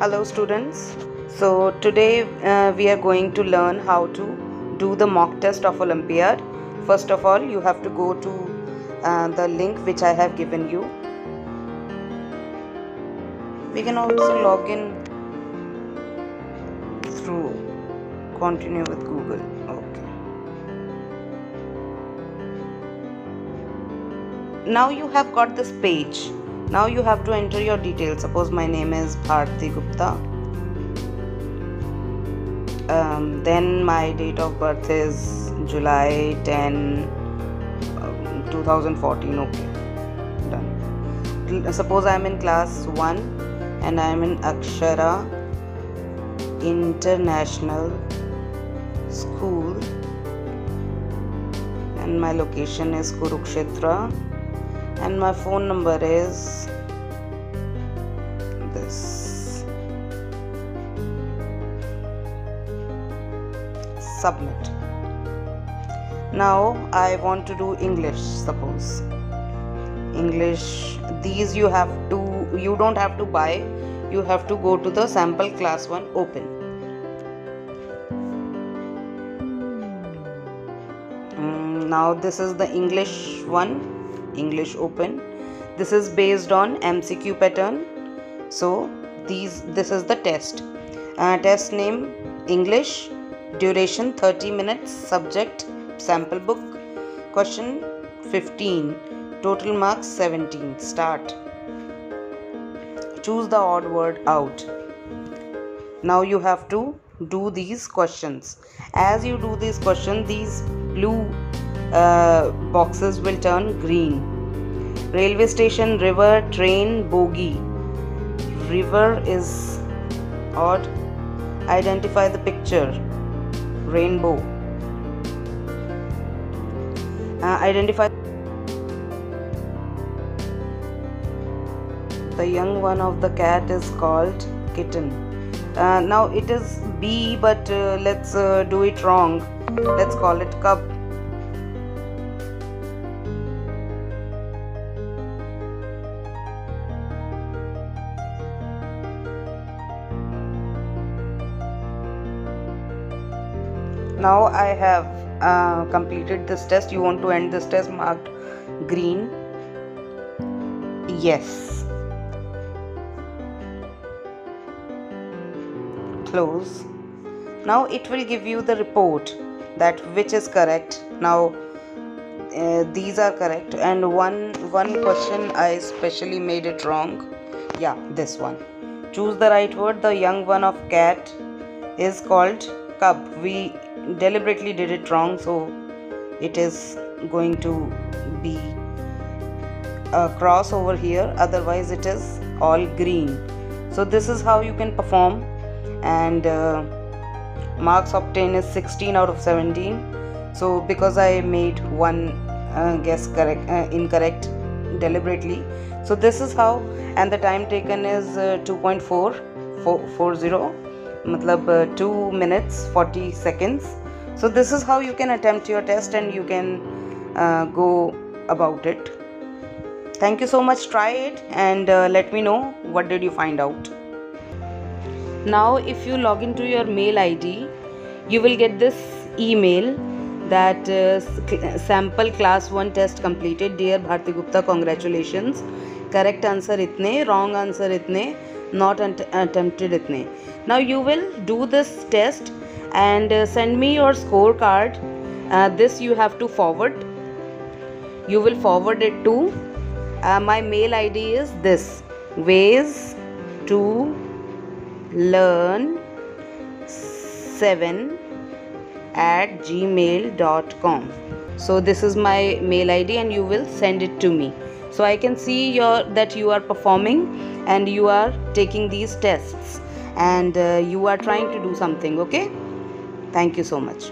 Hello students. So today uh, we are going to learn how to do the mock test of Olympiad. First of all, you have to go to uh, the link which I have given you. We can also log in through continue with Google. Okay. Now you have got this page now you have to enter your details. Suppose my name is bharti gupta. Um, then my date of birth is july 10 um, 2014 okay done. Suppose i am in class 1 and i am in akshara international school and my location is kurukshetra and my phone number is this. Submit. Now i want to do english suppose. English these you have to you don't have to buy. You have to go to the sample class 1 open. Mm, now this is the english one english open. This is based on mcq pattern. So these this is the test. Uh, test name english. Duration 30 minutes. Subject sample book. Question 15 total marks 17 start. Choose the odd word out. Now you have to do these questions. As you do these questions these blue uh, boxes will turn green. Railway station river train bogie. River is odd. Identify the picture. Rainbow. Uh, identify the young one of the cat is called kitten. Uh, now it is b but uh, let's uh, do it wrong. Let's call it cub now I have uh, completed this test. You want to end this test marked green? Yes. Close. Now it will give you the report that which is correct. Now uh, these are correct. And one one question I specially made it wrong. Yeah this one. Choose the right word. The young one of cat is called cub. We deliberately did it wrong so it is going to be a cross over here. Otherwise it is all green. So this is how you can perform. And uh, marks obtained is 16 out of 17 so because i made one uh, guess correct uh, incorrect deliberately. So this is how and the time taken is uh, 2.440 uh, 2 minutes 40 seconds so this is how you can attempt your test and you can uh, go about it thank you so much try it and uh, let me know what did you find out now if you log into your mail id you will get this email that uh, sample class 1 test completed dear bharti gupta congratulations correct answer itne wrong answer itne not attempted itne now you will do this test and uh, send me your scorecard. Uh, this you have to forward. You will forward it to uh, my mail id is this. Ways to learn 7 at gmail.com so this is my mail id and you will send it to me so i can see your that you are performing and you are taking these tests and uh, you are trying to do something okay? Thank you so much